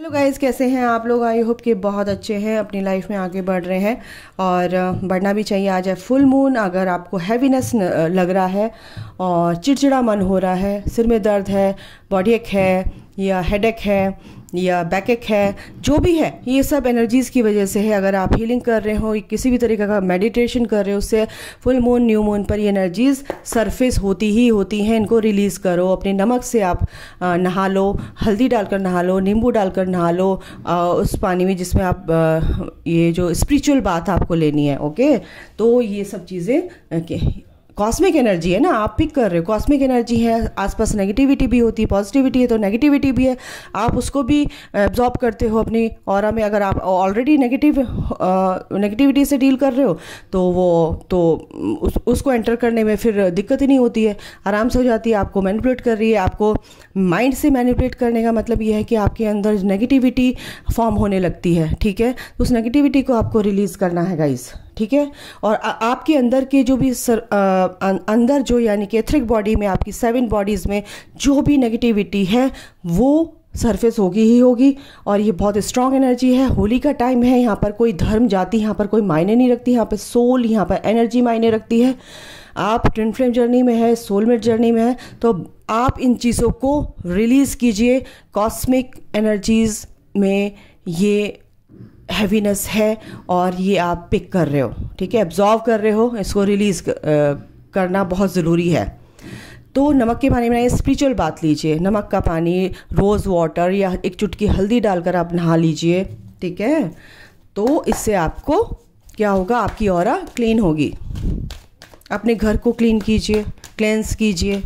Hello guys, कैसे हैं आप लोग? आई होप कि बहुत अच्छे हैं, अपनी लाइफ में आगे बढ़ रहे हैं। और बढ़ना भी चाहिए। आज है फुल मून अगर आपको हैवीनेस लग रहा है और चिड़चिड़ा मन हो रहा है, सिर में दर्द है बॉडी एक है या हेडेक है या बैकेक है, जो भी है, ये सब एनर्जीज़ की वजह से है। अगर आप हीलिंग कर रहे हो किसी भी तरीके का मेडिटेशन कर रहे हो, उससे फुल मून न्यू मून पर ये एनर्जीज़ सरफेस होती ही होती हैं। इनको रिलीज़ करो, अपने नमक से आप नहा लो, हल्दी डालकर नहा लो, नींबू डालकर नहा लो उस पानी में जिसमें आप ये जो स्पिरिचुअल बात आपको लेनी है ओके तो ये सब चीज़ें कॉस्मिक एनर्जी है ना आप पिक कर रहे हो कॉस्मिक एनर्जी है आसपास नेगेटिविटी भी होती है पॉजिटिविटी है तो नेगेटिविटी भी है आप उसको भी एब्जॉर्ब करते हो अपनी और में अगर आप ऑलरेडी नेगेटिव नेगेटिविटी से डील कर रहे हो तो वो तो उस, उसको एंटर करने में फिर दिक्कत ही नहीं होती है आराम से हो जाती है आपको मैनिपुलेट कर रही है आपको माइंड से मैनिपुलेट करने का मतलब यह है कि आपके अंदर नेगेटिविटी फॉर्म होने लगती है ठीक है? तो उस नेगेटिविटी को आपको रिलीज़ करना है गाइज़ ठीक है? और आ, आपके अंदर के जो भी सर, आ, अंदर जो यानी कि एथरिक बॉडी में आपकी सेवन बॉडीज़ में जो भी नेगेटिविटी है वो सरफेस होगी ही होगी। और ये बहुत स्ट्रांग एनर्जी है। होली का टाइम है यहाँ पर कोई धर्म जाति यहाँ पर कोई मायने नहीं रखती यहाँ पर सोल यहाँ पर एनर्जी मायने रखती है। आप ट्विन फ्लेम जर्नी में है सोलमेट जर्नी में है तो आप इन चीज़ों को रिलीज़ कीजिए। कॉस्मिक एनर्जीज़ में ये हैवीनेस है और ये आप पिक कर रहे हो, ठीक है? एब्जॉर्व कर रहे हो, इसको रिलीज़ करना बहुत ज़रूरी है। तो नमक के पानी में स्पिरिचुअल बात लीजिए। नमक का पानी रोज़ वाटर या एक चुटकी हल्दी डालकर आप नहा लीजिए, ठीक है? तो इससे आपको क्या होगा? आपकी और क्लीन होगी। अपने घर को क्लीन कीजिए क्लेंस कीजिए।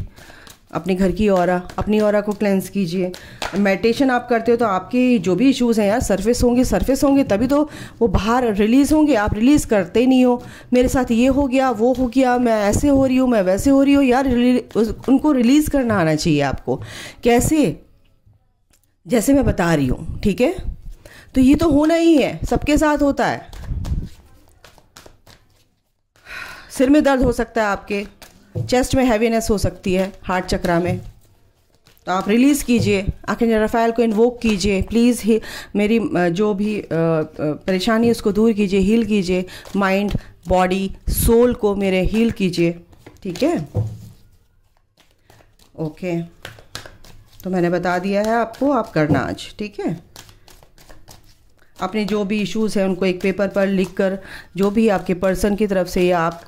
अपने घर की और अपनी और को क्लेंस कीजिए। मेडिटेशन आप करते हो तो आपके जो भी इश्यूज़ हैं यार सरफेस होंगे सरफेस होंगे, तभी तो वो बाहर रिलीज़ होंगे। आप रिलीज़ करते नहीं हो। मेरे साथ ये हो गया, वो हो गया, मैं ऐसे हो रही हूँ, मैं वैसे हो रही हूँ। यार उनको रिलीज़ करना आना चाहिए आपको। कैसे? जैसे मैं बता रही हूँ, ठीक है? तो ये तो होना ही है, सबके साथ होता है। सिर में दर्द हो सकता है आपके। चेस्ट में हैवीनेस हो सकती है हार्ट चक्रा में। तो आप रिलीज़ कीजिए, आखिर रफ़ाइल को इन्वोक कीजिए। प्लीज़ ही मेरी जो भी परेशानी उसको दूर कीजिए हील कीजिए। माइंड बॉडी सोल को मेरे हील कीजिए। ठीक है? ओके तो मैंने बता दिया है आपको, आप करना आज। ठीक है? अपने जो भी इश्यूज़ हैं, उनको एक पेपर पर लिख कर जो भी आपके पर्सन की तरफ़ से या आप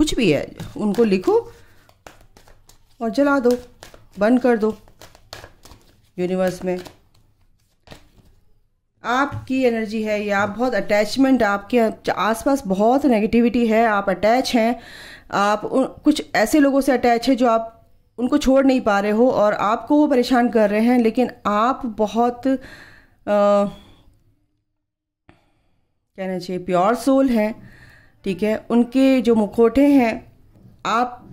कुछ भी है उनको लिखो और जला दो बंद कर दो। यूनिवर्स में आपकी एनर्जी है या आप बहुत अटैचमेंट आपके आसपास बहुत नेगेटिविटी है आप अटैच हैं आप उन, कुछ ऐसे लोगों से अटैच है जो आप उनको छोड़ नहीं पा रहे हो और आपको वो परेशान कर रहे हैं लेकिन आप बहुत आ, कहना चाहिए प्योर सोल हैं। ठीक है? उनके जो मुखोटे हैं, आप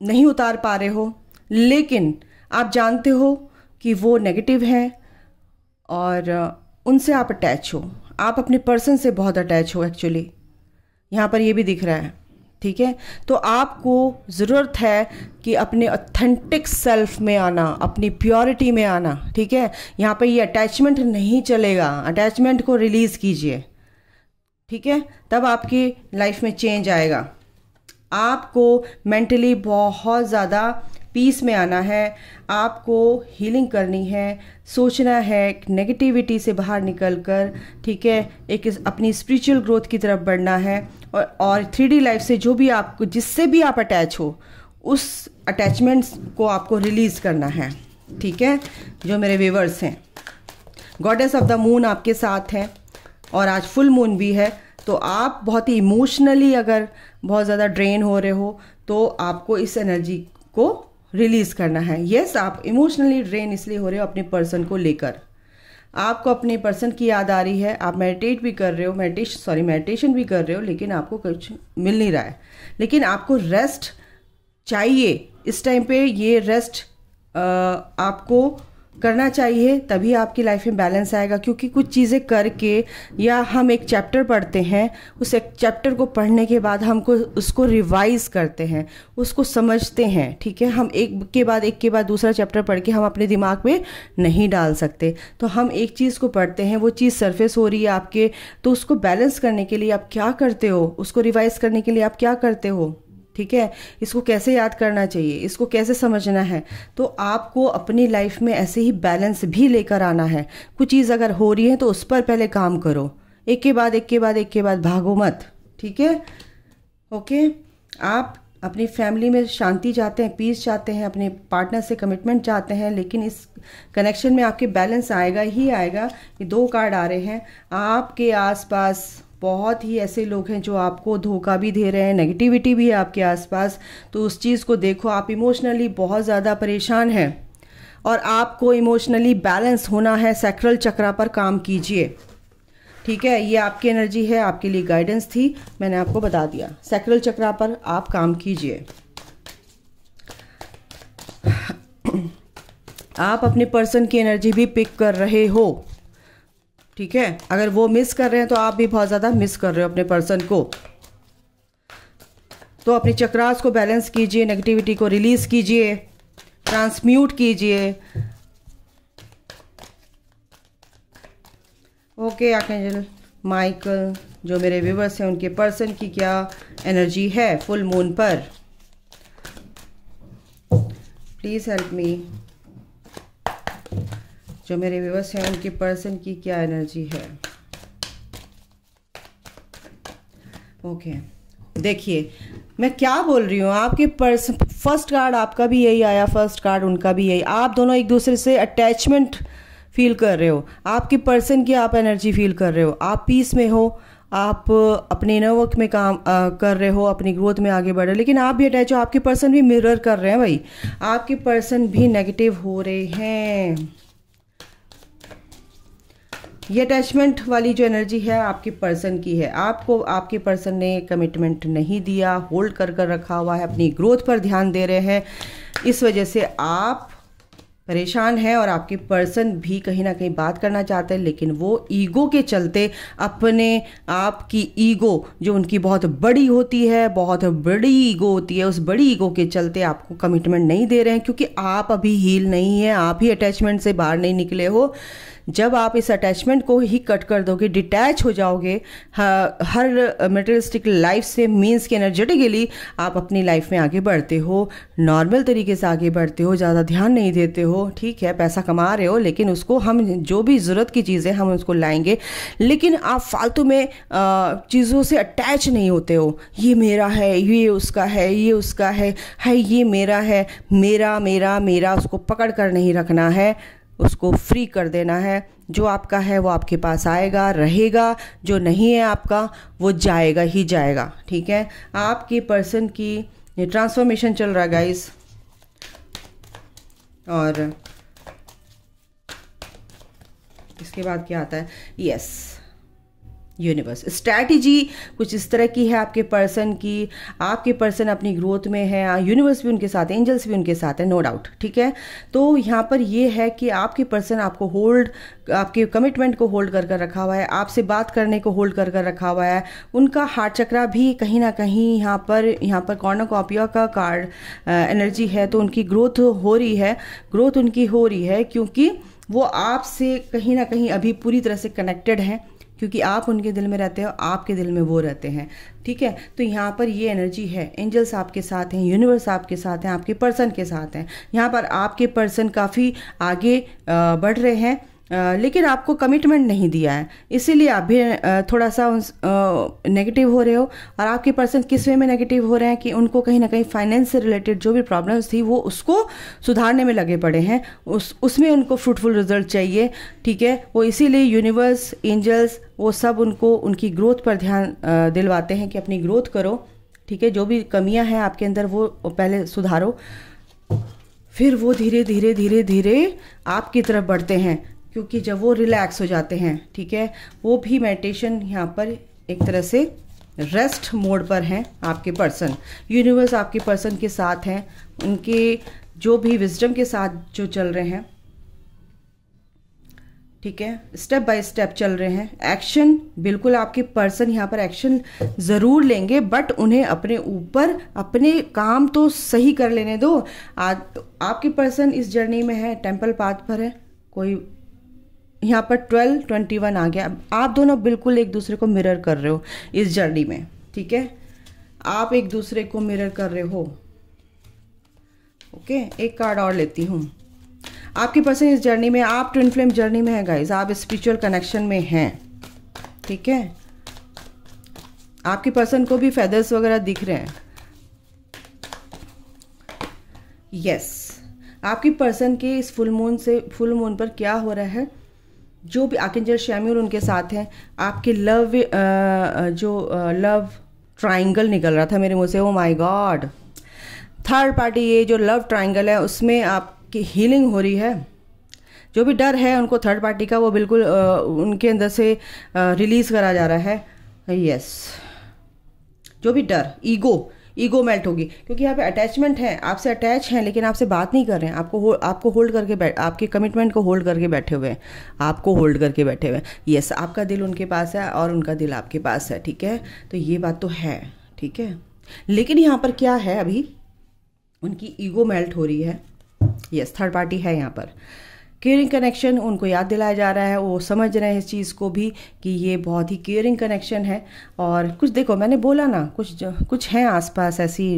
नहीं उतार पा रहे हो, लेकिन आप जानते हो कि वो नेगेटिव हैं और उनसे आप अटैच हो। आप अपने पर्सन से बहुत अटैच हो एक्चुअली यहाँ पर ये भी दिख रहा है, ठीक है? तो आपको ज़रूरत है कि अपने ऑथेंटिक सेल्फ में आना, अपनी प्योरिटी में आना, ठीक है? यहाँ पर ये अटैचमेंट नहीं चलेगा। अटैचमेंट को रिलीज़ कीजिए। ठीक है? तब आपकी लाइफ में चेंज आएगा। आपको मेंटली बहुत ज़्यादा पीस में आना है। आपको हीलिंग करनी है। सोचना है नेगेटिविटी से बाहर निकल कर ठीक है? एक अपनी स्पिरिचुअल ग्रोथ की तरफ़ बढ़ना है। और और थ्री लाइफ से जो भी आपको, जिससे भी आप अटैच हो, उस अटैचमेंट्स को आपको रिलीज़ करना है। ठीक है? जो मेरे व्यूवर्स हैं। गॉडेस ऑफ़ द मून आपके साथ हैं। और आज फुल मून भी है तो आप बहुत ही इमोशनली अगर बहुत ज़्यादा ड्रेन हो रहे हो तो आपको इस एनर्जी को रिलीज़ करना है। यस yes, आप इमोशनली ड्रेन इसलिए हो रहे हो अपने पर्सन को लेकर। आपको अपने पर्सन की याद आ रही है आप मेडिटेट भी कर रहे हो मेडिटेशन सॉरी मेडिटेशन भी कर रहे हो लेकिन आपको कुछ मिल नहीं रहा है। लेकिन आपको रेस्ट चाहिए। इस टाइम पे ये रेस्ट आपको करना चाहिए, तभी आपकी लाइफ में बैलेंस आएगा। क्योंकि कुछ चीज़ें करके या हम एक चैप्टर पढ़ते हैं, उस एक चैप्टर को पढ़ने के बाद हमको उसको रिवाइज करते हैं, उसको समझते हैं, ठीक है? हम एक के बाद एक के बाद दूसरा चैप्टर पढ़ के हम अपने दिमाग में नहीं डाल सकते। तो हम एक चीज़ को पढ़ते हैं, वो चीज़ सरफेस हो रही है आपके तो उसको बैलेंस करने के लिए आप क्या करते हो? उसको रिवाइज करने के लिए आप क्या करते हो? ठीक है? इसको कैसे याद करना चाहिए? इसको कैसे समझना है? तो आपको अपनी लाइफ में ऐसे ही बैलेंस भी लेकर आना है। कुछ चीज़ अगर हो रही है तो उस पर पहले काम करो। एक के बाद, एक के बाद, एक के बाद भागो मत। ठीक है? ओके आप अपनी फैमिली में शांति चाहते हैं पीस चाहते हैं, अपने पार्टनर से कमिटमेंट चाहते हैं, लेकिन इस कनेक्शन में आपके बैलेंस आएगा ही आएगा ये दो कार्ड आ रहे हैं। आपके आसपास बहुत ही ऐसे लोग हैं जो आपको धोखा भी दे रहे हैं नेगेटिविटी भी है आपके आसपास। तो उस चीज़ को देखो, आप इमोशनली बहुत ज़्यादा परेशान हैं। और आपको इमोशनली बैलेंस होना है सैक्रल चक्रा पर काम कीजिए। ठीक है, ये आपकी एनर्जी है, आपके लिए गाइडेंस थी, मैंने आपको बता दिया। सैक्रल चक्रा पर आप काम कीजिए। आप अपने पर्सन की एनर्जी भी पिक कर रहे हो। ठीक है? अगर वो मिस कर रहे हैं तो आप भी बहुत ज़्यादा मिस कर रहे हो अपने पर्सन को। तो अपनी चक्रास को बैलेंस कीजिए नेगेटिविटी को रिलीज़ कीजिए ट्रांसम्यूट कीजिए। ओके आर्केंजल माइकल जो मेरे व्यूवर्स हैं, उनके पर्सन की क्या एनर्जी है? फुल मून पर। प्लीज़ हेल्प मी जो मेरे व्यूवर्स हैं उनके पर्सन की क्या एनर्जी है? ओके देखिए मैं क्या बोल रही हूँ? आपके पर्सन फ़र्स्ट कार्ड आपका भी यही आया फ़र्स्ट कार्ड उनका भी यही। आप दोनों एक दूसरे से अटैचमेंट फील कर रहे हो। आपकी पर्सन की आप एनर्जी फील कर रहे हो। आप पीस में हो आप अपने इनर वर्क में काम आ, कर रहे हो अपनी ग्रोथ में आगे बढ़ रहे हो। लेकिन आप भी अटैच हो आपके पर्सन भी मिरर कर रहे हैं भाई। आपके पर्सन भी नेगेटिव हो रहे हैं। ये अटैचमेंट वाली जो एनर्जी है आपके पर्सन की है। आपको, आपके पर्सन ने कमिटमेंट नहीं दिया होल्ड कर कर रखा हुआ है, अपनी ग्रोथ पर ध्यान दे रहे हैं। इस वजह से आप परेशान है और आपके पर्सन भी कहीं ना कहीं बात करना चाहते हैं, लेकिन वो ईगो के चलते अपने आप की ईगो जो उनकी बहुत बड़ी होती है, बहुत बड़ी ईगो होती है, उस बड़ी ईगो के चलते आपको कमिटमेंट नहीं दे रहे हैं, क्योंकि आप अभी हील नहीं है, आप ही अटैचमेंट से बाहर नहीं निकले हो। जब आप इस अटैचमेंट को ही कट कर दोगे डिटैच हो जाओगे हर मटेरियलिस्टिक लाइफ से मीन्स के एनर्जेटिकली आप अपनी लाइफ में आगे बढ़ते हो नॉर्मल तरीके से आगे बढ़ते हो, ज़्यादा ध्यान नहीं देते हो, ठीक है, पैसा कमा रहे हो, लेकिन उसको हम जो भी ज़रूरत की चीज़ें हम उसको लाएँगे, लेकिन आप फालतू में चीज़ों से अटैच नहीं होते हो। ये मेरा है, ये उसका है, ये उसका है है ये मेरा है, मेरा मेरा मेरा, उसको पकड़ कर नहीं रखना है। उसको फ्री कर देना है। जो आपका है, वो आपके पास आएगा, रहेगा। जो नहीं है आपका, वो जाएगा ही जाएगा। ठीक है? आपकी पर्सन की ट्रांसफॉर्मेशन चल रहा है गाइस और इसके बाद क्या आता है? यस यूनिवर्स स्ट्रैटेजी कुछ इस तरह की है आपके पर्सन की। आपके पर्सन अपनी ग्रोथ में है यूनिवर्स भी उनके साथ है एंजल्स भी उनके साथ है नो डाउट ठीक है? तो यहाँ पर ये है कि आपके पर्सन आपको होल्ड आपके कमिटमेंट को होल्ड कर कर रखा हुआ है, आपसे बात करने को होल्ड कर कर रखा हुआ है। उनका हार्ट चक्रा भी कहीं ना कहीं यहाँ पर यहाँ पर कॉर्नर कॉपिया का कार्ड एनर्जी है तो उनकी ग्रोथ हो रही है। ग्रोथ उनकी हो रही है क्योंकि वो आपसे कहीं ना कहीं अभी पूरी तरह से कनेक्टेड हैं। क्योंकि आप उनके दिल में रहते हो आपके दिल में वो रहते हैं। ठीक है? तो यहाँ पर ये एनर्जी है। एंजल्स आपके साथ हैं यूनिवर्स आपके साथ हैं, आपके पर्सन के साथ हैं। यहाँ पर आपके पर्सन काफ़ी आगे बढ़ रहे हैं। लेकिन आपको कमिटमेंट नहीं दिया है। इसीलिए आप भी थोड़ा सा नेगेटिव हो रहे हो और आपके पर्सन किस वे में नेगेटिव हो रहे हैं कि उनको कहीं ना कहीं फाइनेंस से रिलेटेड जो भी प्रॉब्लम्स थी, वो उसको सुधारने में लगे पड़े हैं। उस, उसमें उनको फ्रूटफुल रिज़ल्ट चाहिए, ठीक है? वो इसीलिए यूनिवर्स एंजल्स वो सब उनको, उनकी ग्रोथ पर ध्यान दिलवाते हैं कि अपनी ग्रोथ करो, ठीक है? जो भी कमियाँ हैं आपके अंदर, वो पहले सुधारो। फिर वो धीरे धीरे धीरे धीरे आपकी तरफ़ बढ़ते हैं। क्योंकि जब वो रिलैक्स हो जाते हैं, ठीक है? वो भी मेडिटेशन यहाँ पर एक तरह से रेस्ट मोड पर हैं आपके पर्सन यूनिवर्स आपके पर्सन के साथ हैं, उनके जो भी विजडम के साथ जो चल रहे हैं, ठीक है? स्टेप बाय स्टेप चल रहे हैं। एक्शन बिल्कुल आपके पर्सन यहाँ पर एक्शन ज़रूर लेंगे बट उन्हें अपने ऊपर, अपने काम तो सही कर लेने दो। आज आपके पर्सन इस जर्नी में है टेंपल पाथ पर है, कोई यहाँ पर ट्वेल्व ट्वेंटी वन आ गया। आप दोनों बिल्कुल एक दूसरे को मिरर कर रहे हो इस जर्नी में, ठीक है? आप एक दूसरे को मिरर कर रहे हो। ओके एक कार्ड और लेती हूँ। आपके पर्सन इस जर्नी में, आप ट्विन फ्लेम जर्नी में है गाइज़ आप स्पिरिचुअल कनेक्शन में हैं, ठीक है? आपके पर्सन को भी फेदर्स वगैरह दिख रहे हैं। Yes yes. आपकी पर्सन के इस फुल मून से फुल मून पर क्या हो रहा है? जो भी आकिंजर शैम्यूल उनके साथ हैं, आपके लव जो लव ट्राइंगल निकल रहा था मेरे मुँह से oh my god third party ये जो लव ट्राइंगल है, उसमें आपकी हीलिंग हो रही है। जो भी डर है उनको थर्ड पार्टी का, वो बिल्कुल उनके अंदर से रिलीज़ करा जा रहा है। यस जो भी डर ईगो ईगो मेल्ट होगी। क्योंकि यहाँ पे अटैचमेंट है, आपसे अटैच हैं, लेकिन आपसे बात नहीं कर रहे हैं। आपको आपको होल्ड करके बैठ आपके कमिटमेंट को होल्ड करके बैठे हुए हैं। आपको होल्ड करके बैठे हुए हैं। यस आपका दिल उनके पास है और उनका दिल आपके पास है, ठीक है? तो ये बात तो है, ठीक है? लेकिन यहाँ पर क्या है अभी? उनकी ईगो मेल्ट हो रही है। यस थर्ड पार्टी है यहाँ पर। केयरिंग कनेक्शन उनको याद दिलाया जा रहा है। वो समझ रहे हैं इस चीज़ को भी कि ये बहुत ही केयरिंग कनेक्शन है। और कुछ देखो, मैंने बोला ना, कुछ कुछ हैं आसपास ऐसी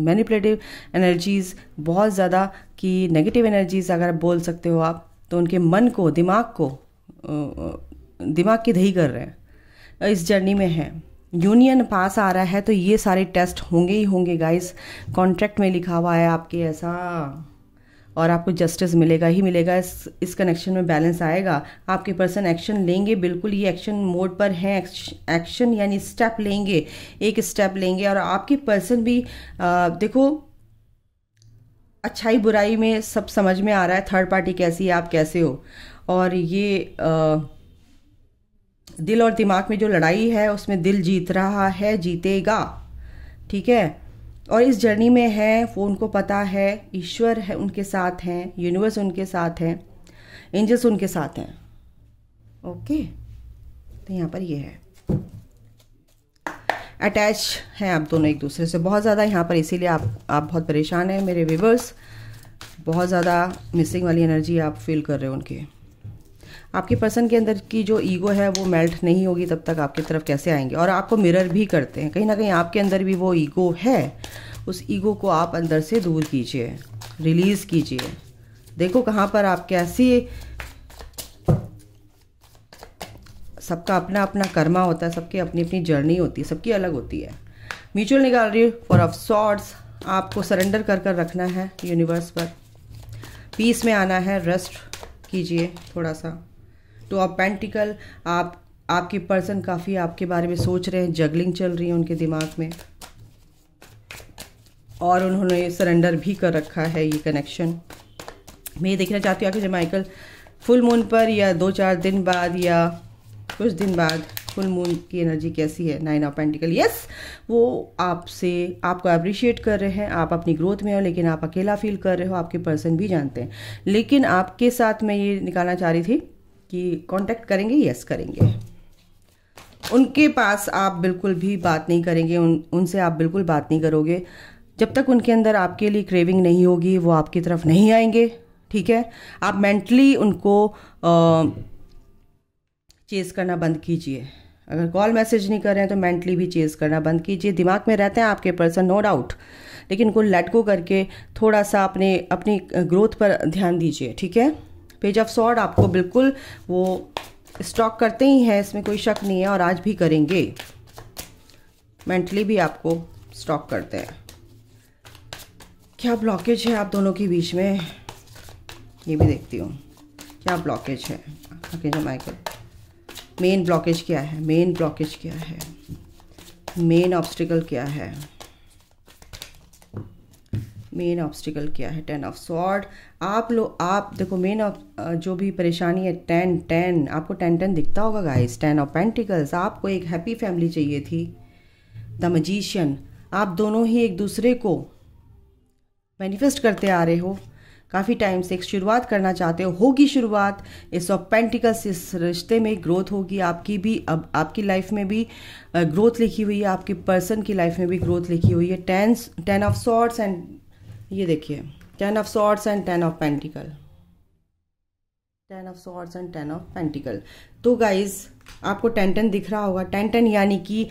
मैनिपुलेटिव एनर्जीज़ बहुत ज़्यादा कि नेगेटिव एनर्जीज़ अगर बोल सकते हो आप तो उनके मन को, दिमाग को दिमाग की दही कर रहे हैं। इस जर्नी में है। यूनियन पास आ रहा है तो ये सारे टेस्ट होंगे ही होंगे गाइस कॉन्ट्रैक्ट में लिखा हुआ है आपके ऐसा। और आपको जस्टिस मिलेगा ही मिलेगा इस इस कनेक्शन में बैलेंस आएगा। आपके पर्सन एक्शन लेंगे बिल्कुल ये एक्शन मोड पर हैं एक्शन यानी स्टेप लेंगे एक स्टेप लेंगे और आपके पर्सन भी आ, देखो अच्छाई बुराई में सब समझ में आ रहा है थर्ड पार्टी कैसी है आप कैसे हो? और ये आ, दिल और दिमाग में जो लड़ाई है उसमें दिल जीत रहा है जीतेगा। ठीक है? और इस जर्नी में है, वो उनको पता है, ईश्वर है, उनके साथ हैं, यूनिवर्स उनके साथ हैं, एंजल्स उनके साथ हैं। ओके? तो यहाँ पर ये है। अटैच हैं आप दोनों एक दूसरे से। बहुत ज़्यादा यहाँ पर इसीलिए आप आप बहुत परेशान हैं मेरे व्यूवर्स बहुत ज़्यादा मिसिंग वाली एनर्जी आप फील कर रहे हो उनके। आपके पर्सन के अंदर की जो ईगो है, वो मेल्ट नहीं होगी, तब तक आपकी तरफ़ कैसे आएँगे? और आपको मिरर भी करते हैं। कहीं ना कहीं आपके अंदर भी वो ईगो है, उस ईगो को आप अंदर से दूर कीजिए रिलीज़ कीजिए। देखो कहाँ पर आप कैसी सबका अपना अपना कर्मा होता है, सबकी अपनी अपनी जर्नी होती है, सबकी अलग होती है। म्यूचुअल निकाल रही फॉर ऑफ़ सॉर्ट्स आपको सरेंडर कर कर रखना है यूनिवर्स पर। पीस में आना है रेस्ट कीजिए थोड़ा सा। तो आप पेंटिकल आप, आपके पर्सन काफ़ी आपके बारे में सोच रहे हैं जगलिंग चल रही है उनके दिमाग में। और उन्होंने सरेंडर भी कर रखा है, ये कनेक्शन मैं ये देखना चाहती हूँ, आखिर जब माइकल फुल मून पर या दो चार दिन बाद या कुछ दिन बाद फुल मून की एनर्जी कैसी है नाइन ऑफ़ पेंटिकल यस वो आपसे, आपको अप्रिशिएट कर रहे हैं, आप अपनी ग्रोथ में हो, लेकिन आप अकेला फील कर रहे हो, आपके पर्सन भी जानते हैं। लेकिन आपके साथ मैं ये निकालना चाह रही थी कि कांटेक्ट करेंगे? यस करेंगे। उनके पास आप बिल्कुल भी बात नहीं करेंगे, उन, उनसे आप बिल्कुल बात नहीं करोगे। जब तक उनके अंदर आपके लिए क्रेविंग नहीं होगी, वो आपकी तरफ़ नहीं आएँगे, ठीक है? आप मेंटली उनको चेज़ करना बंद कीजिए। अगर कॉल मैसेज नहीं कर रहे हैं तो मेंटली भी चेज़ करना बंद कीजिए। दिमाग में रहते हैं आपके पर्सन नो डाउट लेकिन उनको लेट गो करके थोड़ा सा अपने, अपनी ग्रोथ पर ध्यान दीजिए, ठीक है? पेज ऑफ़ सॉर्ड आपको बिल्कुल वो स्टॉक करते ही हैं, इसमें कोई शक नहीं है और आज भी करेंगे। मेंटली भी आपको स्टॉक करते हैं। क्या ब्लॉकेज है आप दोनों के बीच में? ये भी देखती हूँ। क्या ब्लॉकेज है? Okay Michael. मेन ब्लॉकेज क्या है? मेन ब्लॉकेज क्या है? मेन ऑब्स्टिकल क्या है? मेन ऑब्स्टिकल क्या है? टेन ऑफ़ स्वॉर्ड आप लोग आप देखो मेन ऑफ़ जो भी परेशानी है टेन टेन आपको टेन टेन दिखता होगा गाइस टेन ऑफ़ पेंटिकल्स आपको एक हैप्पी फैमिली चाहिए थी. द मजीशियन आप दोनों ही एक दूसरे को मैनिफेस्ट करते आ रहे हो. काफ़ी टाइम से एक शुरुआत करना चाहते हो, होगी शुरुआत. इस ऑफ़ पेंटिकल्स इस रिश्ते में ग्रोथ होगी. आपकी भी, अब आपकी लाइफ में भी ग्रोथ लिखी हुई है. आपकी पर्सन की लाइफ में भी ग्रोथ लिखी हुई है. Ten ten of swords and ये देखिए ten of swords and ten of pentacles ten of swords and ten of pentacles तो गाइज़ आपको टेन टेन दिख रहा होगा। टेन टेन यानी कि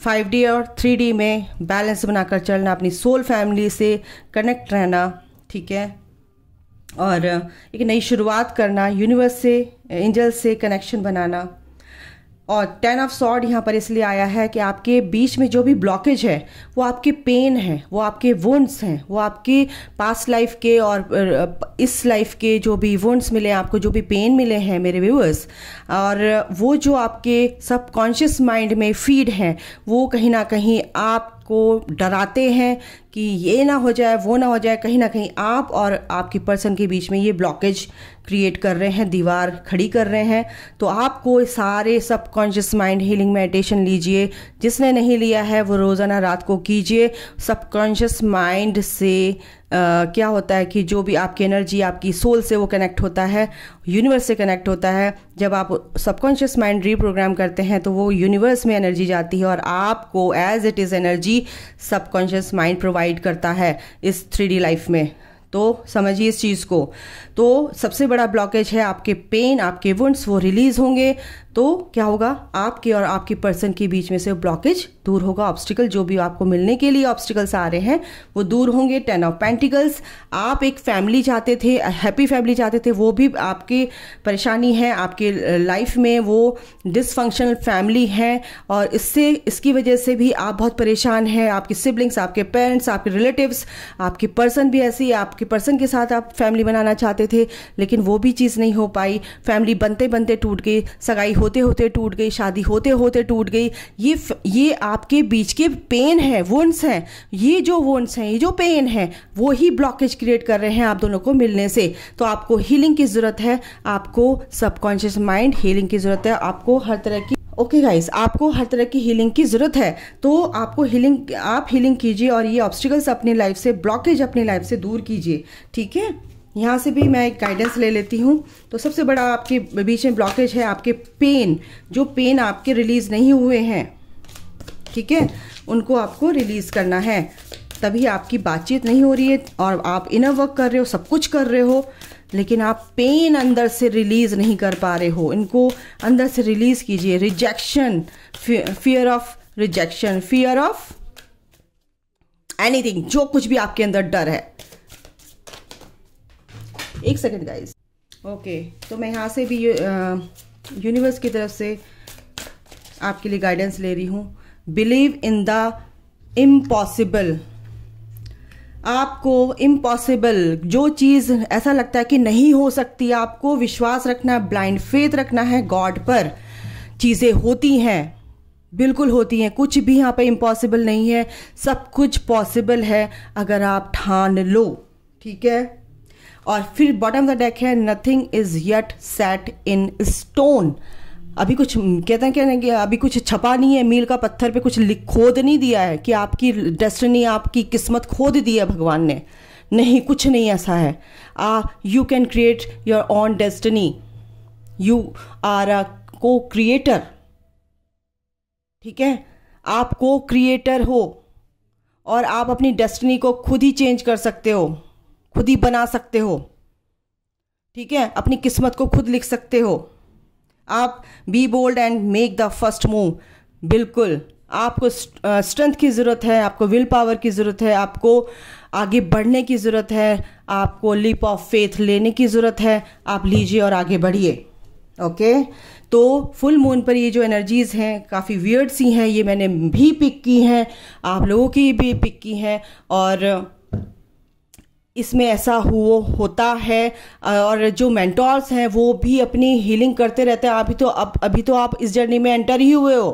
फाइव डी और थ्री डी में बैलेंस बनाकर चलना, अपनी सोल फैमिली से कनेक्ट रहना, ठीक है? और एक नई शुरुआत करना यूनिवर्स से एंजल से कनेक्शन बनाना। और टेन ऑफ़ सॉर्ड यहाँ पर इसलिए आया है कि आपके बीच में जो भी ब्लॉकेज है, वो आपके पेन है, वो आपके वुंड्स हैं, वो आपके पास्ट लाइफ के और इस लाइफ के जो भी वुंड्स मिले हैं आपको जो भी पेन मिले हैं मेरे व्यूअर्स और वो जो आपके सबकॉन्शियस माइंड में फ़ीड हैं, वो कहीं ना कहीं आप को डराते हैं कि ये ना हो जाए, वो ना हो जाए, कहीं ना कहीं आप और आपकी पर्सन के बीच में ये ब्लॉकेज क्रिएट कर रहे हैं, दीवार खड़ी कर रहे हैं। तो आपको सारे सबकॉन्शियस माइंड हीलिंग मेडिटेशन लीजिए। जिसने नहीं लिया है, वो रोज़ाना रात को कीजिए। सबकॉन्शियस माइंड से क्या होता है कि जो भी आपकी एनर्जी आपकी सोल से वो कनेक्ट होता है यूनिवर्स से कनेक्ट होता है। जब आप सबकॉन्शियस माइंड रीप्रोग्राम करते हैं तो वो यूनिवर्स में एनर्जी जाती है और आपको as it is energy subconscious mind provide करता है इस थ्री लाइफ में। तो समझिए इस चीज़ को। तो सबसे बड़ा ब्लॉकेज है आपके पेन आपके वुंड्स वो रिलीज़ होंगे। तो क्या होगा? आपके और आपकी पर्सन के बीच में से ब्लॉकेज दूर होगा। ऑब्स्टिकल जो भी आपको मिलने के लिए ऑब्स्टिकल्स आ रहे हैं, वो दूर होंगे। टेन ऑफ़ पेंटिकल्स आप एक फैमिली चाहते थे हैप्पी फैमिली चाहते थे, वो भी आपकी परेशानी है, आपके लाइफ में वो डिसफंक्शनल फैमिली है और इससे, इसकी वजह से भी आप बहुत परेशान हैं। आपके सिबलिंग्स आपके पेरेंट्स आपके रिलेटिव्स आपकी पर्सन भी ऐसी आपके पर्सन के साथ आप फैमिली बनाना चाहते थे, लेकिन वो भी चीज़ नहीं हो पाई। फैमिली बनते बनते टूट गई, सगाई होते होते टूट गई, शादी होते होते टूट गई, ये ये आपके बीच के पेन है वोन्स हैं। ये जो वोन्स हैं, ये जो पेन है, वो ही ब्लॉकेज क्रिएट कर रहे हैं आप दोनों को मिलने से। तो आपको हीलिंग की ज़रूरत है, आपको सबकॉन्शियस माइंड हीलिंग की ज़रूरत है, आपको हर तरह की ओके okay गाइस आपको हर तरह की हीलिंग की ज़रूरत है। तो आपको हीलिंग आप हीलिंग कीजिए और ये ऑब्स्टिकल्स अपनी लाइफ से ब्लॉकेज अपनी लाइफ से दूर कीजिए, ठीक है? यहाँ से भी मैं एक गाइडेंस ले लेती हूँ। तो सबसे बड़ा आपके बीच में ब्लॉकेज है आपके पेन जो पेन आपके रिलीज़ नहीं हुए हैं, ठीक है? उनको आपको रिलीज़ करना है। तभी आपकी बातचीत नहीं हो रही है और आप इनर वर्क कर रहे हो, सब कुछ कर रहे हो, लेकिन आप पेन अंदर से रिलीज़ नहीं कर पा रहे हो। इनको अंदर से रिलीज़ कीजिए। Rejection fear of rejection fear of anything जो कुछ भी आपके अंदर डर है। एक सेकेंड गाइज़ ओके तो मैं यहाँ से भी यूनिवर्स की तरफ़ से आपके लिए गाइडेंस ले रही हूँ. बिलीव इन द इम्पॉसिबल आपको इम्पॉसिबल जो चीज़ ऐसा लगता है कि नहीं हो सकती, आपको विश्वास रखना है ब्लाइंड फेथ रखना है गॉड पर. चीज़ें होती हैं, बिल्कुल होती हैं, कुछ भी यहाँ पे इम्पॉसिबल नहीं है, सब कुछ पॉसिबल है, अगर आप ठान लो, ठीक है? और फिर बॉटम द डेक है nothing is yet set in stone अभी कुछ कहते हैं कि अभी कुछ छपा नहीं है, मील का पत्थर पे कुछ खोद नहीं दिया है कि आपकी डेस्टिनी आपकी किस्मत खोद दी है भगवान ने। नहीं, कुछ नहीं ऐसा है। आ you can create your own destiny you are a co creator ठीक है? आप को क्रिएटर हो और आप अपनी डेस्टिनी को खुद ही चेंज कर सकते हो। खुद ही बना सकते हो। ठीक है? अपनी किस्मत को खुद लिख सकते हो। आप be bold and make the first move बिल्कुल। आपको स्ट्रेंथ की ज़रूरत है, आपको विल पावर की ज़रूरत है, आपको आगे बढ़ने की ज़रूरत है, आपको लिप ऑफ़ फेथ लेने की ज़रूरत है। आप लीजिए और आगे बढ़िए। ओके? तो फुल मून पर ये जो एनर्जीज़ हैं, काफ़ी वियर्ड सी हैं, ये मैंने भी पिक की हैं, आप लोगों की भी पिक की हैं, और इसमें ऐसा हुआ होता है और जो मेंटोर्स हैं, वो भी अपनी हीलिंग करते रहते हैं। अभी तो अब, अभी तो आप इस जर्नी में एंटर ही हुए हो।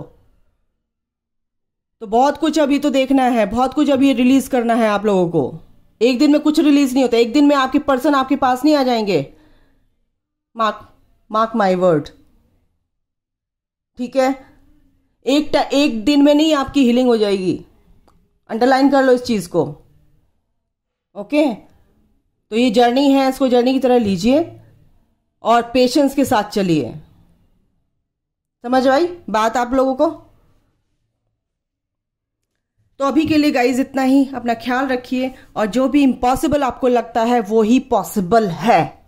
तो बहुत कुछ अभी तो देखना है, बहुत कुछ अभी रिलीज़ करना है आप लोगों को। एक दिन में कुछ रिलीज़ नहीं होता, एक दिन में आपके पर्सन आपके पास नहीं आ जाएँगे। मार्क मार्क माई वर्ड ठीक है? एक एक दिन में नहीं आपकी हीलिंग हो जाएगी। अंडरलाइन कर लो इस चीज़ को। ओके तो ये जर्नी है, इसको जर्नी की तरह लीजिए और पेशेंस के साथ चलिए। समझ भाई बात आप लोगों को? तो अभी के लिए गाइज़ इतना ही, अपना ख्याल रखिए और जो भी इम्पॉसिबल आपको लगता है, वो ही पॉसिबल है।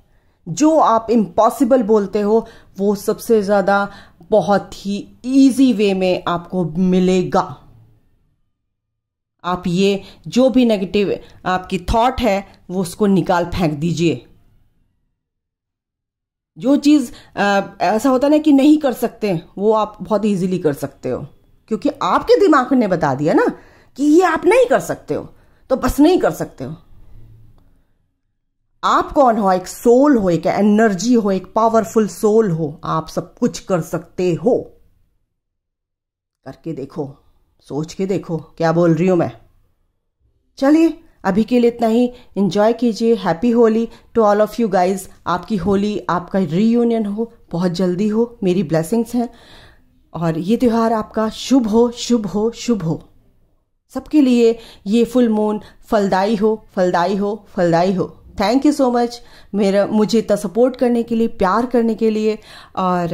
जो आप इम्पॉसिबल बोलते हो, वो सबसे ज़्यादा बहुत ही इजी वे में आपको मिलेगा। आप ये जो भी नेगेटिव आपकी थॉट है, वो उसको निकाल फेंक दीजिए। जो चीज़ ऐसा होता ना कि नहीं कर सकते, वो आप बहुत इजीली कर सकते हो। क्योंकि आपके दिमाग ने बता दिया ना कि ये आप नहीं कर सकते हो तो बस नहीं कर सकते हो। आप कौन हो? एक सोल हो, एक एनर्जी हो, एक पावरफुल सोल हो। आप सब कुछ कर सकते हो। करके देखो। सोच के देखो, क्या बोल रही हूँ मैं। चलिए, अभी के लिए इतना ही। इंजॉय कीजिए। Happy Holi to all of you guys आपकी होली, आपका रीयूनियन हो। बहुत जल्दी हो। मेरी ब्लेसिंग्स हैं। और ये त्यौहार आपका शुभ हो शुभ हो शुभ हो। सबके लिए ये फुल मून फलदाई हो फलदाई हो फलदाई हो। थैंक यू सो मच मेरा, मुझे इतना सपोर्ट करने के लिए, प्यार करने के लिए। और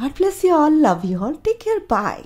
god bless you all love you all take care bye